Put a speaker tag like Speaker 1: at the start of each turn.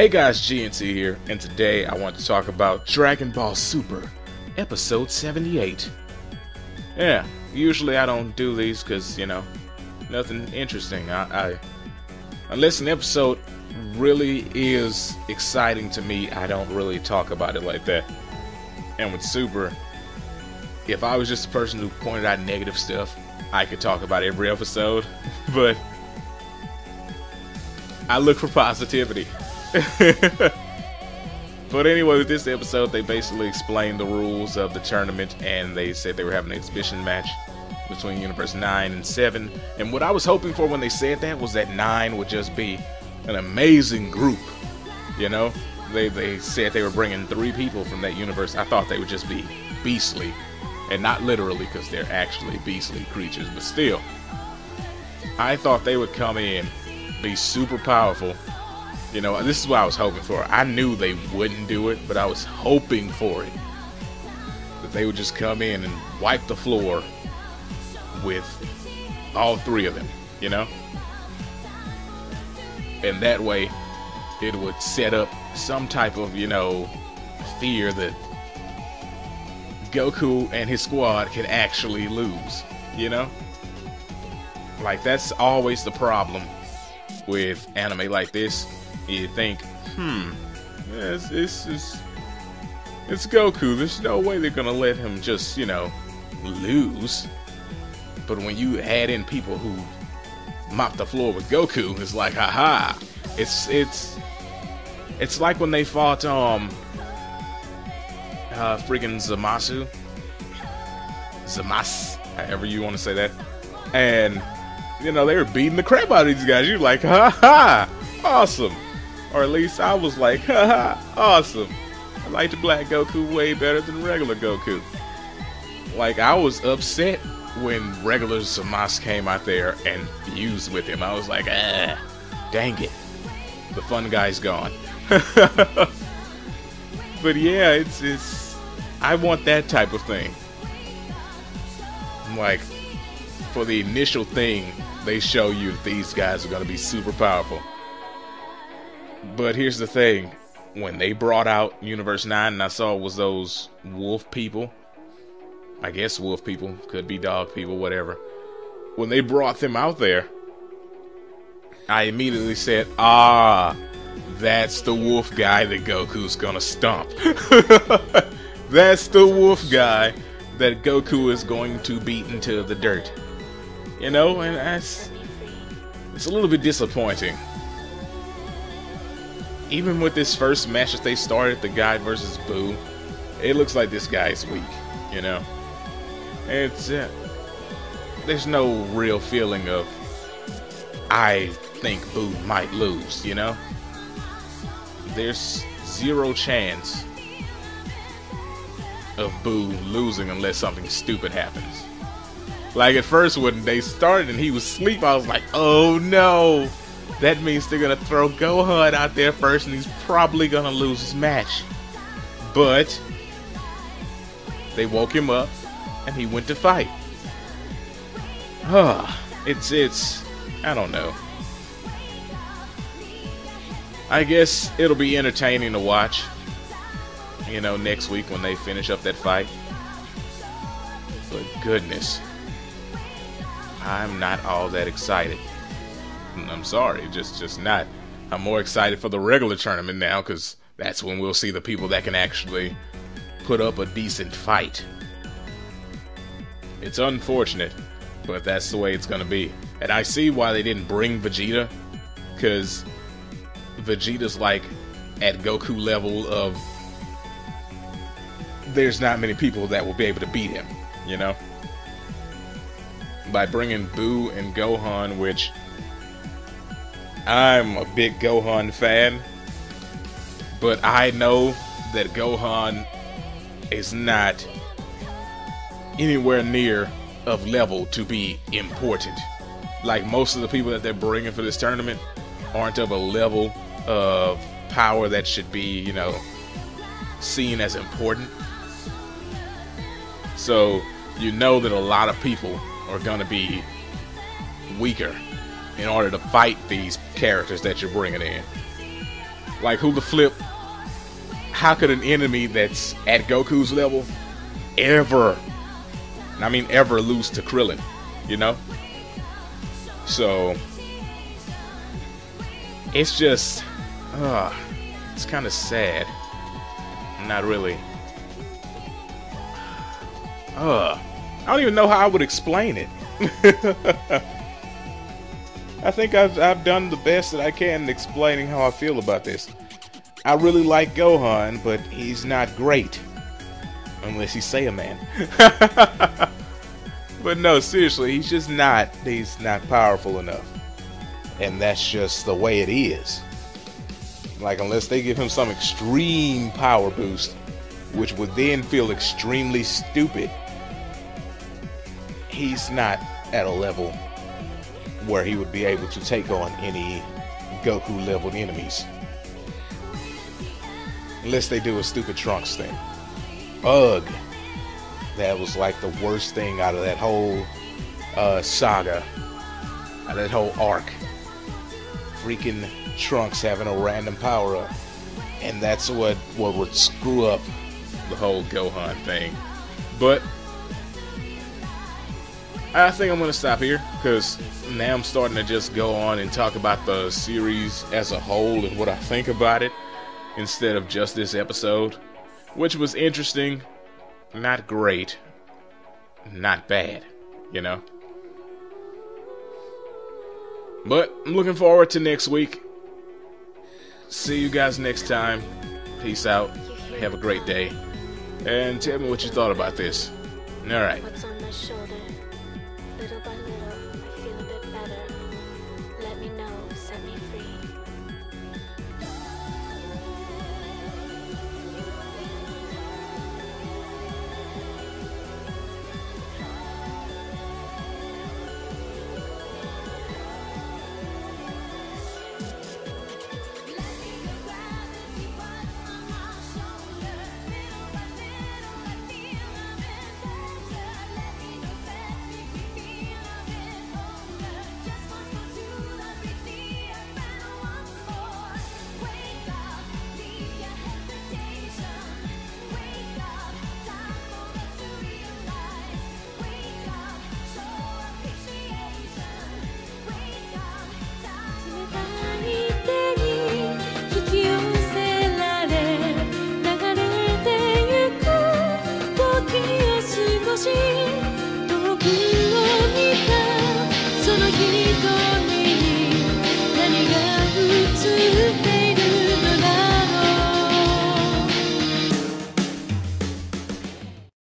Speaker 1: Hey guys, GNT here, and today I want to talk about Dragon Ball Super, episode 78. Yeah, usually I don't do these because, you know, nothing interesting. I, I, unless an episode really is exciting to me, I don't really talk about it like that. And with Super, if I was just a person who pointed out negative stuff, I could talk about every episode, but I look for positivity. but anyway, with this episode, they basically explained the rules of the tournament and they said they were having an exhibition match between Universe 9 and 7. And what I was hoping for when they said that was that 9 would just be an amazing group. You know? They, they said they were bringing three people from that universe. I thought they would just be beastly. And not literally, because they're actually beastly creatures, but still. I thought they would come in, be super powerful, you know, this is what I was hoping for. I knew they wouldn't do it, but I was hoping for it. That they would just come in and wipe the floor with all three of them, you know? And that way, it would set up some type of, you know, fear that Goku and his squad can actually lose, you know? Like, that's always the problem with anime like this you think, hmm, it's, it's, it's, it's Goku. There's no way they're gonna let him just, you know, lose. But when you add in people who mop the floor with Goku, it's like, haha. It's it's it's like when they fought um uh friggin' Zamasu. Zamas, however you want to say that. And you know, they were beating the crap out of these guys. You're like, ha ha, awesome. Or at least I was like, haha, awesome. I like the black Goku way better than regular Goku. Like, I was upset when regular Zamasu came out there and fused with him. I was like, ah, dang it. The fun guy's gone. but yeah, it's, it's, I want that type of thing. Like, for the initial thing, they show you these guys are going to be super powerful. But here's the thing. When they brought out Universe 9 and I saw it was those wolf people. I guess wolf people. Could be dog people, whatever. When they brought them out there, I immediately said, ah, that's the wolf guy that Goku's gonna stomp. that's the wolf guy that Goku is going to beat into the dirt. You know, and that's it's a little bit disappointing even with this first match that they started, the guy versus Boo, it looks like this guy's weak, you know? It's, uh, there's no real feeling of, I think Boo might lose, you know? There's zero chance of Boo losing unless something stupid happens. Like at first when they started and he was asleep, I was like, oh no! That means they're gonna throw Gohan out there first, and he's probably gonna lose his match. But they woke him up, and he went to fight. Huh. it's it's I don't know. I guess it'll be entertaining to watch. You know, next week when they finish up that fight. But goodness, I'm not all that excited. I'm sorry, just just not. I'm more excited for the regular tournament now because that's when we'll see the people that can actually put up a decent fight. It's unfortunate, but that's the way it's gonna be. And I see why they didn't bring Vegeta, because Vegeta's like at Goku level of there's not many people that will be able to beat him, you know? By bringing Boo and Gohan, which I'm a big Gohan fan, but I know that Gohan is not anywhere near of level to be important. Like most of the people that they're bringing for this tournament aren't of a level of power that should be, you know, seen as important. So you know that a lot of people are going to be weaker in order to fight these characters that you're bringing in. Like who the flip? How could an enemy that's at Goku's level ever, I mean ever lose to Krillin? You know? So it's just, uh, it's kind of sad. Not really. Uh, I don't even know how I would explain it. I think I've, I've done the best that I can in explaining how I feel about this. I really like Gohan, but he's not great. Unless he's Saiyaman. but no, seriously, he's just not. He's not powerful enough. And that's just the way it is. Like, unless they give him some extreme power boost, which would then feel extremely stupid, he's not at a level where he would be able to take on any Goku leveled enemies. Unless they do a stupid Trunks thing. Ugh. That was like the worst thing out of that whole uh, saga. Out of that whole arc. Freaking Trunks having a random power up. And that's what, what would screw up the whole Gohan thing. But I think I'm going to stop here because now I'm starting to just go on and talk about the series as a whole and what I think about it instead of just this episode, which was interesting, not great, not bad, you know. But I'm looking forward to next week. See you guys next time. Peace out. Have a great day. And tell me what you thought about this. Alright little bunny. 心。